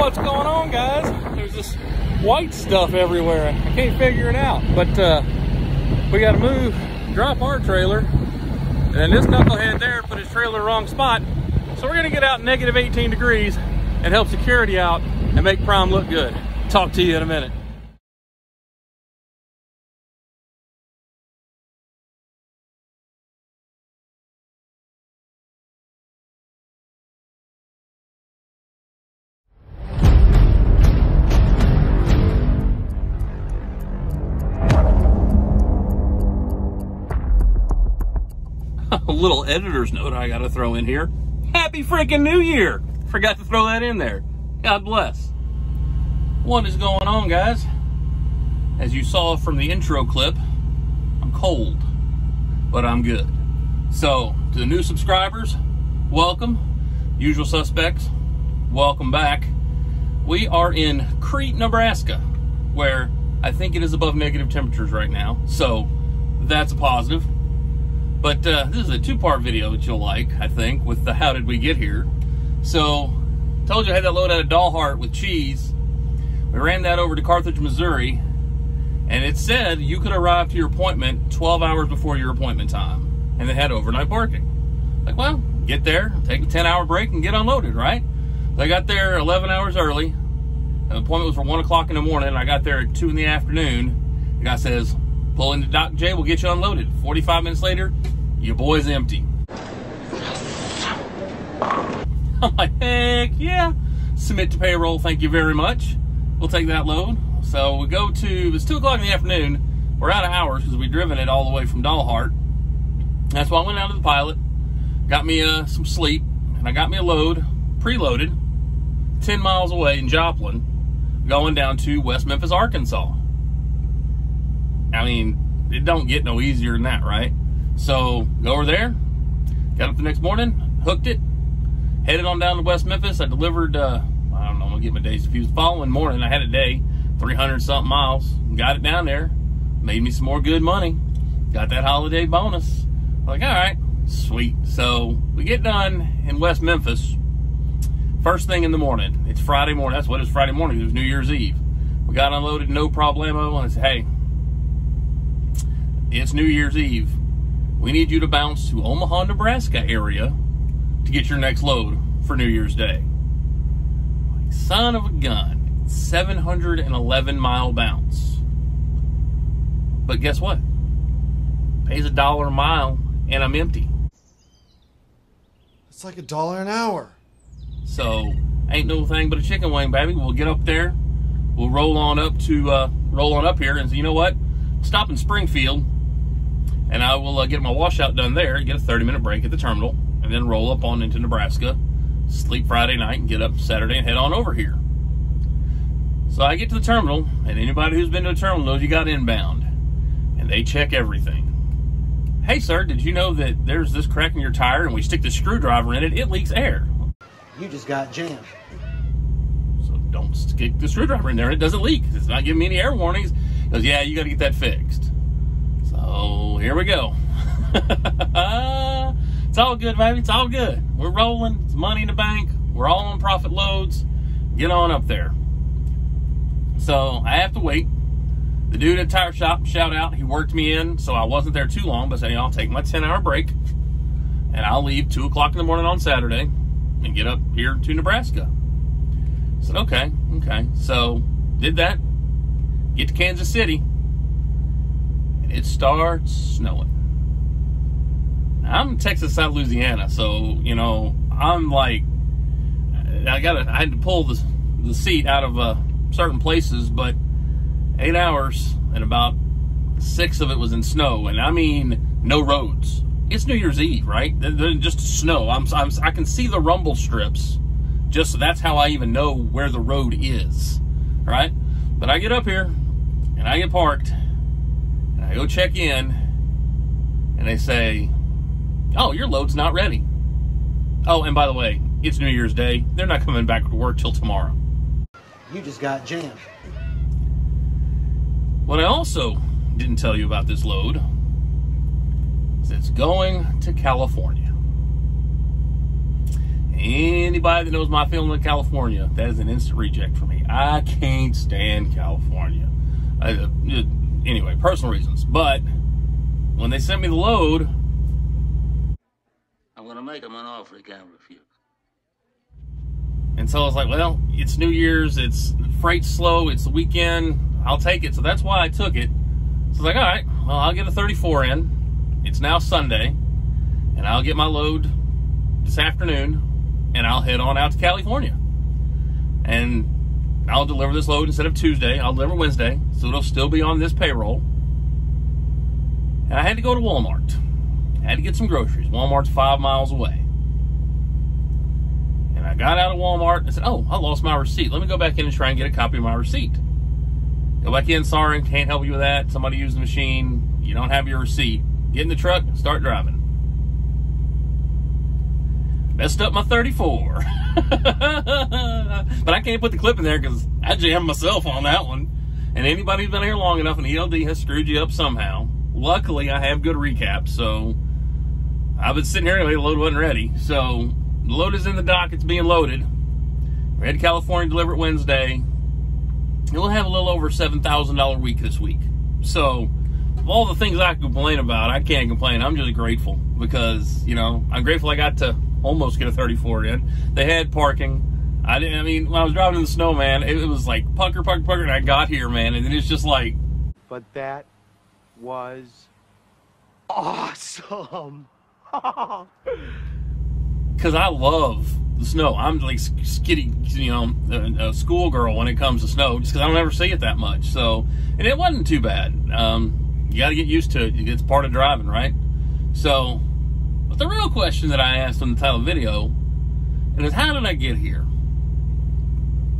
what's going on, guys. There's this white stuff everywhere. I can't figure it out. But uh, we got to move, drop our trailer, and then this knucklehead there put his trailer in the wrong spot. So we're gonna get out negative 18 degrees and help security out and make Prime look good. Talk to you in a minute. Little editor's note I gotta throw in here. Happy freaking New Year! Forgot to throw that in there. God bless. What is going on, guys? As you saw from the intro clip, I'm cold, but I'm good. So, to the new subscribers, welcome. Usual suspects, welcome back. We are in Crete, Nebraska, where I think it is above negative temperatures right now. So, that's a positive. But uh, this is a two-part video that you'll like, I think, with the how did we get here. So, told you I had that load out of Dalhart with cheese. We ran that over to Carthage, Missouri, and it said you could arrive to your appointment 12 hours before your appointment time, and then had overnight parking. Like, well, get there, take a 10-hour break, and get unloaded, right? So I got there 11 hours early. The appointment was for 1 o'clock in the morning, and I got there at 2 in the afternoon. The guy says, pull into Dock J, we'll get you unloaded. 45 minutes later, your boy's empty. I'm like, heck yeah. Submit to payroll, thank you very much. We'll take that load. So we go to, it's 2 o'clock in the afternoon. We're out of hours because we've driven it all the way from Dalhart. That's why I went out to the pilot, got me uh, some sleep, and I got me a load, preloaded, 10 miles away in Joplin, going down to West Memphis, Arkansas. I mean, it don't get no easier than that, right? So go over there, got up the next morning, hooked it, headed on down to West Memphis. I delivered, uh, I don't know, I'm gonna get my days confused. Following morning, I had a day, 300 something miles, got it down there, made me some more good money, got that holiday bonus. Like, all right, sweet. So we get done in West Memphis, first thing in the morning. It's Friday morning. That's what it's Friday morning. It was New Year's Eve. We got unloaded, no problemo, and I said, hey, it's New Year's Eve. We need you to bounce to Omaha, Nebraska area to get your next load for New Year's Day. Like, son of a gun. 711 mile bounce. But guess what? Pays a dollar a mile and I'm empty. It's like a dollar an hour. So ain't no thing but a chicken wing, baby. We'll get up there. We'll roll on up to uh, roll on up here, and you know what? Stop in Springfield, and I will uh, get my washout done there. Get a 30 minute break at the terminal, and then roll up on into Nebraska. Sleep Friday night and get up Saturday and head on over here. So I get to the terminal, and anybody who's been to a terminal knows you got inbound, and they check everything. Hey, sir, did you know that there's this crack in your tire, and we stick the screwdriver in it, it leaks air. You just got jammed. So don't stick the screwdriver in there. It doesn't leak. It's not giving me any air warnings. Goes, yeah, you got to get that fixed. So here we go. it's all good, baby. It's all good. We're rolling. It's money in the bank. We're all on profit loads. Get on up there. So I have to wait. The dude at tire shop, shout out, he worked me in, so I wasn't there too long, but said, I'll take my 10 hour break and I'll leave 2 o'clock in the morning on Saturday and get up here to Nebraska. I said, okay, okay. So did that. Get to Kansas City. It starts snowing. Now, I'm Texas, South Louisiana, so you know I'm like, I got I had to pull the the seat out of uh, certain places, but eight hours and about six of it was in snow, and I mean no roads. It's New Year's Eve, right? They're, just snow. I'm, I'm I can see the rumble strips. Just so that's how I even know where the road is, right? But I get up here and I get parked I go check in, and they say, "Oh, your load's not ready." Oh, and by the way, it's New Year's Day. They're not coming back to work till tomorrow. You just got jammed. What I also didn't tell you about this load is it's going to California. Anybody that knows my feeling in California, that is an instant reject for me. I can't stand California. I, uh, anyway, personal reasons. But when they sent me the load, I'm gonna make him an offer he can't refuse. and so I was like, well, it's New Year's, it's freight slow, it's the weekend, I'll take it. So that's why I took it. So I was like, all right, well, I'll get a 34 in. It's now Sunday, and I'll get my load this afternoon, and I'll head on out to California. And I'll deliver this load instead of Tuesday. I'll deliver Wednesday, so it'll still be on this payroll. And I had to go to Walmart. I had to get some groceries. Walmart's five miles away. And I got out of Walmart and said, Oh, I lost my receipt. Let me go back in and try and get a copy of my receipt. Go back in, sorry, can't help you with that. Somebody used the machine. You don't have your receipt. Get in the truck, start driving. Messed up my 34. but I can't put the clip in there because I jammed myself on that one. And anybody who's been here long enough, an ELD has screwed you up somehow. Luckily, I have good recaps, so I've been sitting here anyway, the load wasn't ready. So the load is in the dock, it's being loaded. To California, deliver it Wednesday. We'll have a little over $7,000 week this week. So all the things I complain about, I can't complain. I'm just grateful because, you know, I'm grateful I got to almost get a 34 in. They had parking. I didn't, I mean, when I was driving in the snow, man, it, it was like pucker, pucker, pucker, and I got here, man, and then it's just like, But that was awesome. because I love the snow. I'm like skitty, you know, a, a schoolgirl when it comes to snow, just because I don't ever see it that much. So, and it wasn't too bad. Um, you got to get used to it. It's part of driving, right? So, but the real question that I asked on the title video is how did I get here?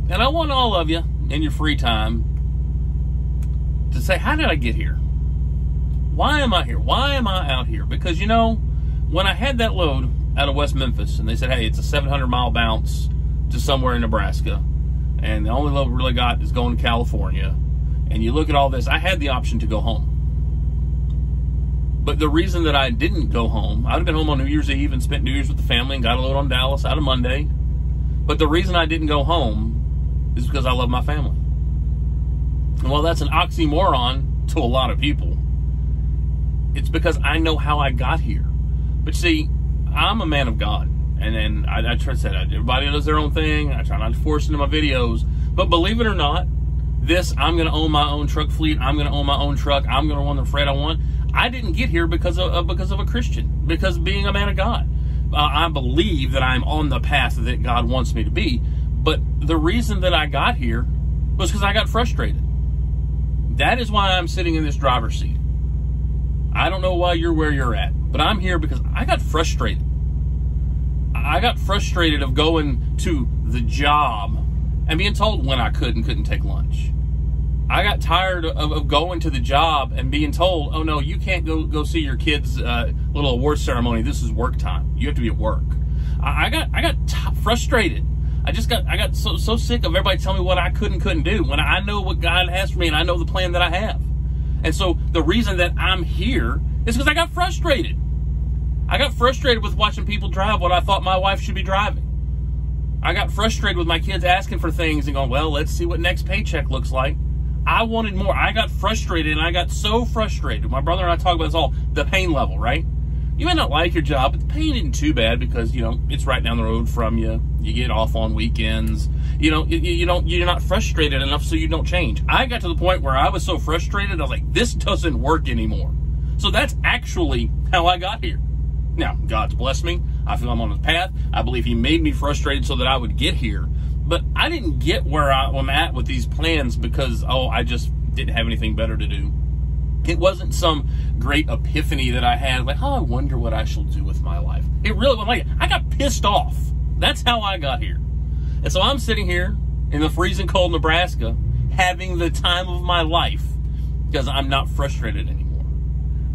And I want all of you in your free time to say, how did I get here? Why am I here? Why am I out here? Because you know, when I had that load out of West Memphis and they said, hey, it's a 700 mile bounce to somewhere in Nebraska, and the only load we really got is going to California, and you look at all this, I had the option to go home. But the reason that I didn't go home, I'd have been home on New Year's Eve and spent New Year's with the family and got a load on Dallas out of Monday. But the reason I didn't go home is because I love my family. And while that's an oxymoron to a lot of people, it's because I know how I got here. But see, I'm a man of God. And then I, I try to say that everybody does their own thing. I try not to force into my videos. But believe it or not, this, I'm going to own my own truck fleet. I'm going to own my own truck. I'm going to run the freight I want. I didn't get here because of uh, because of a Christian, because being a man of God. Uh, I believe that I'm on the path that God wants me to be. But the reason that I got here was because I got frustrated. That is why I'm sitting in this driver's seat. I don't know why you're where you're at, but I'm here because I got frustrated. I got frustrated of going to the job and being told when I could and couldn't take lunch. I got tired of, of going to the job and being told, "Oh no, you can't go go see your kids' uh, little award ceremony. This is work time. You have to be at work." I, I got I got t- frustrated. I just got I got so so sick of everybody telling me what I could and couldn't do when I know what God has for me and I know the plan that I have. And so the reason that I'm here is because I got frustrated. I got frustrated with watching people drive what I thought my wife should be driving. I got frustrated with my kids asking for things and going, well, let's see what next paycheck looks like. I wanted more. I got frustrated and I got so frustrated. My brother and I talk about this all the pain level, right? You may not like your job, but the pain isn't too bad because, you know, it's right down the road from you. You get off on weekends. You know, you, you don't, you're not frustrated enough so you don't change. I got to the point where I was so frustrated, I was like, this doesn't work anymore. So that's actually how I got here. Now, God's blessed me. I feel I'm on His path. I believe He made me frustrated so that I would get here. But I didn't get where I'm at with these plans because, oh, I just didn't have anything better to do. It wasn't some great epiphany that I had, like, oh, I wonder what I shall do with my life. It really wasn't like I got pissed off. That's how I got here. And so I'm sitting here in the freezing cold Nebraska having the time of my life because I'm not frustrated anymore.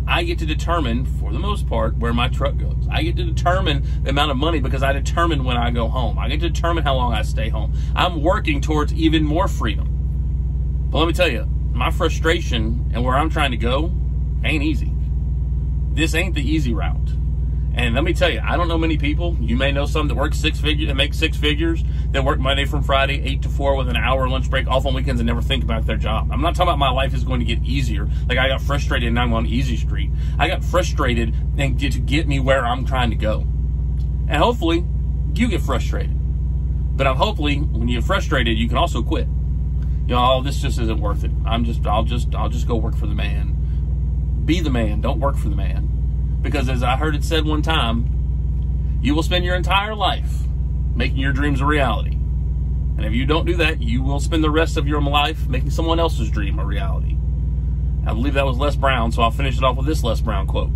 I get to determine, for the most part, where my truck goes. I get to determine the amount of money because I determine when I go home. I get to determine how long I stay home. I'm working towards even more freedom. But let me tell you, my frustration and where I'm trying to go ain't easy. This ain't the easy route. And let me tell you, I don't know many people. You may know some that work six figures, that make six figures, that work Monday from Friday, eight to four, with an hour lunch break, off on weekends, and never think about their job. I'm not talking about my life is going to get easier. Like I got frustrated and I'm on easy street. I got frustrated and get to get me where I'm trying to go. And hopefully, you get frustrated. But I'm hopefully, when you get frustrated, you can also quit. You know, oh, this just isn't worth it. I'm just, I'll just, I'll just go work for the man. Be the man. Don't work for the man. Because as I heard it said one time, you will spend your entire life making your dreams a reality. And if you don't do that, you will spend the rest of your life making someone else's dream a reality. I believe that was Les Brown, so I'll finish it off with this Les Brown quote.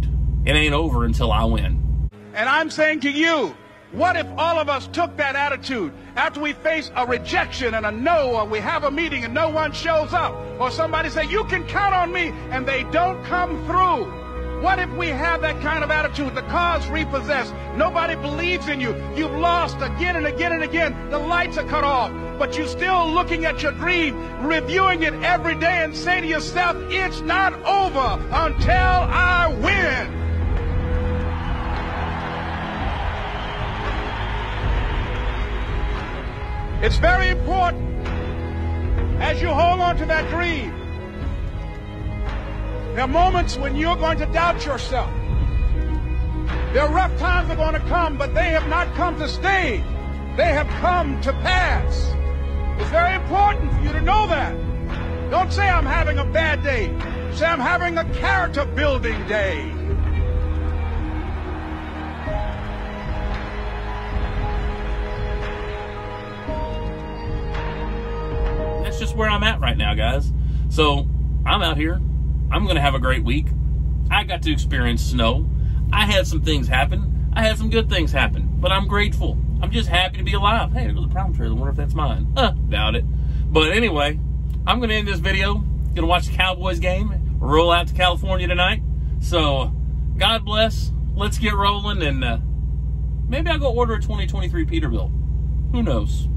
It ain't over until I win. And I'm saying to you, what if all of us took that attitude after we face a rejection and a no, or we have a meeting and no one shows up, or somebody say, you can count on me, and they don't come through? What if we have that kind of attitude? The car's repossessed. Nobody believes in you. You've lost again and again and again. The lights are cut off. But you're still looking at your dream, reviewing it every day, and say to yourself, it's not over until I win. It's very important as you hold on to that dream. There are moments when you're going to doubt yourself. There are rough times are going to come, but they have not come to stay. They have come to pass. It's very important for you to know that. Don't say I'm having a bad day. Say I'm having a character building day. That's just where I'm at right now, guys. So I'm out here. I'm going to have a great week. I got to experience snow. I had some things happen. I had some good things happen, but I'm grateful. I'm just happy to be alive. Hey, there's a problem trailer. Wonder if that's mine. Huh, doubt it. But anyway, I'm going to end this video. Going to watch the Cowboys game. Roll out to California tonight. So, God bless. Let's get rolling, and uh, maybe I'll go order a 2023 Peterbilt. Who knows?